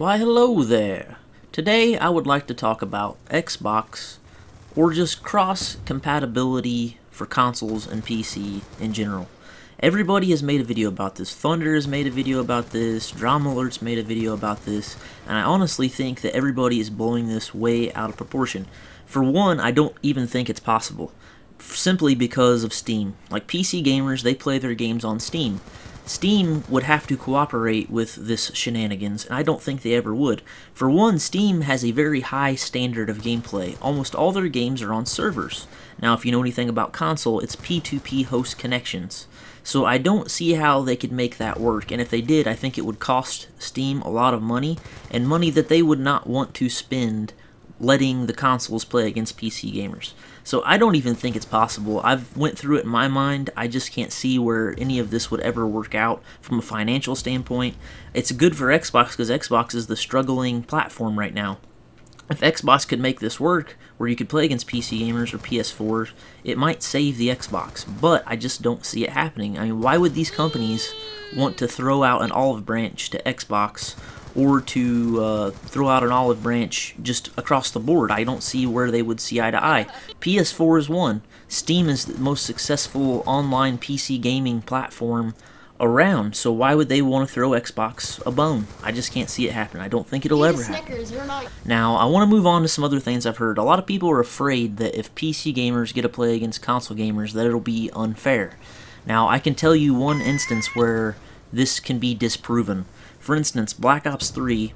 Why hello there! Today I would like to talk about Xbox or just cross compatibility for consoles and PC in general. Everybody has made a video about this. Thunder has made a video about this. Drama Alert's made a video about this. And I honestly think that everybody is blowing this way out of proportion. For one, I don't even think it's possible. Simply because of Steam. Like PC gamers, they play their games on Steam. Steam would have to cooperate with this shenanigans, and I don't think they ever would. For one, Steam has a very high standard of gameplay. Almost all their games are on servers. Now, if you know anything about console, it's P2P host connections. So I don't see how they could make that work, and if they did, I think it would cost Steam a lot of money, and money that they would not want to spend letting the consoles play against PC gamers. So I don't even think it's possible. I've went through it in my mind. I just can't see where any of this would ever work out from a financial standpoint. It's good for Xbox because Xbox is the struggling platform right now. If Xbox could make this work, where you could play against PC gamers or PS4s, it might save the Xbox, but I just don't see it happening. I mean, why would these companies want to throw out an olive branch to Xbox or to uh, throw out an olive branch just across the board. I don't see where they would see eye to eye. PS4 is one. Steam is the most successful online PC gaming platform around, so why would they want to throw Xbox a bone? I just can't see it happen. I don't think it'll ever happen. Now, I want to move on to some other things I've heard. A lot of people are afraid that if PC gamers get to play against console gamers, that it'll be unfair. Now, I can tell you one instance where this can be disproven. For instance, Black Ops 3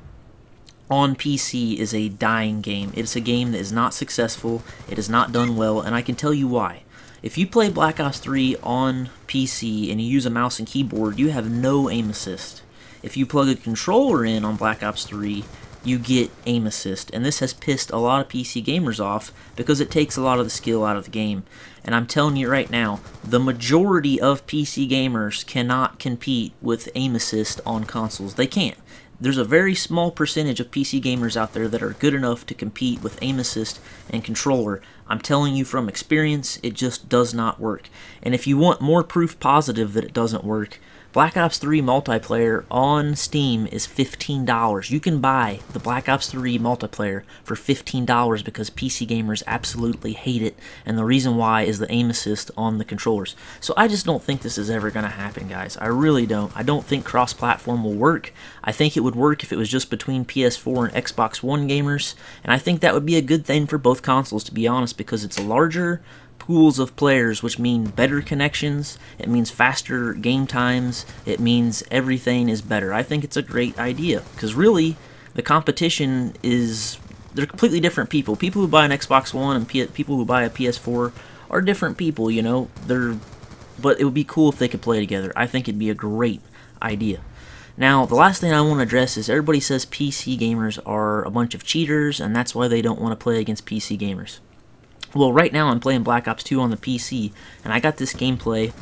on PC is a dying game. It's a game that is not successful, it is not done well, and I can tell you why. If you play Black Ops 3 on PC and you use a mouse and keyboard, you have no aim assist. If you plug a controller in on Black Ops 3, you get aim assist, and this has pissed a lot of PC gamers off because it takes a lot of the skill out of the game. And I'm telling you right now, the majority of PC gamers cannot compete with aim assist on consoles. They can't. There's a very small percentage of PC gamers out there that are good enough to compete with aim assist and controller. I'm telling you from experience, it just does not work. And if you want more proof positive that it doesn't work, Black Ops 3 multiplayer on Steam is $15. You can buy the Black Ops 3 multiplayer for $15 because PC gamers absolutely hate it, and the reason why is the aim assist on the controllers. So I just don't think this is ever going to happen, guys. I really don't. I don't think cross-platform will work. I think it would work if it was just between PS4 and Xbox One gamers, and I think that would be a good thing for both consoles, to be honest, because it's a larger pools of players, which mean better connections, it means faster game times, it means everything is better. I think it's a great idea, because really, the competition is, they're completely different people. People who buy an Xbox One and P people who buy a PS4 are different people, you know, they're, but it would be cool if they could play together. I think it'd be a great idea. Now, the last thing I want to address is everybody says PC gamers are a bunch of cheaters, and that's why they don't want to play against PC gamers. Well, right now I'm playing Black Ops 2 on the PC, and I got this gameplay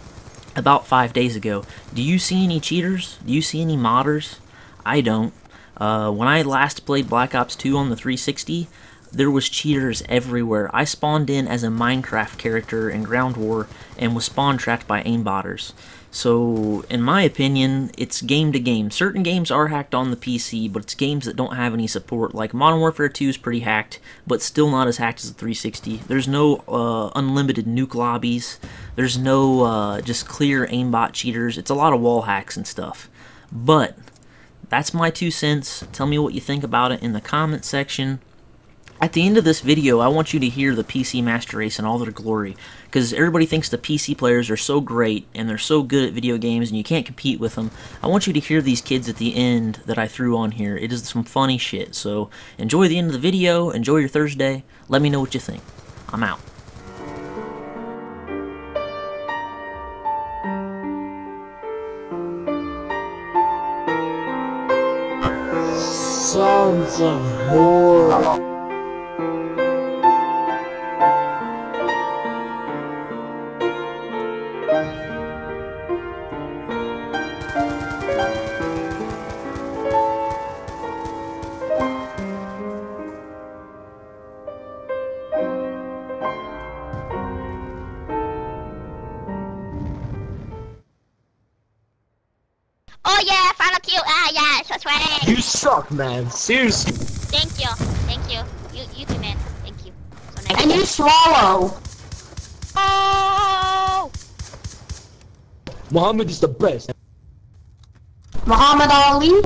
about five days ago. Do you see any cheaters? Do you see any modders? I don't. Uh, when I last played Black Ops 2 on the 360, there was cheaters everywhere. I spawned in as a Minecraft character in Ground War and was spawn trapped by aimbotters. So, in my opinion, it's game to game. Certain games are hacked on the PC, but it's games that don't have any support. Like Modern Warfare 2 is pretty hacked, but still not as hacked as the 360. There's no uh, unlimited nuke lobbies. There's no uh, just clear aimbot cheaters. It's a lot of wall hacks and stuff. But that's my two cents. Tell me what you think about it in the comment section. At the end of this video, I want you to hear the PC Master Race in all their glory, because everybody thinks the PC players are so great, and they're so good at video games, and you can't compete with them. I want you to hear these kids at the end that I threw on here. It is some funny shit, so enjoy the end of the video, enjoy your Thursday, let me know what you think. I'm out. Sounds of horror. Oh yeah, final kill. Ah, yes, that's right. You suck, man. Seriously. Thank you. Thank you. You, you too, man. Thank you. So nice. And you swallow. Oh! Muhammad is the best. Muhammad Ali.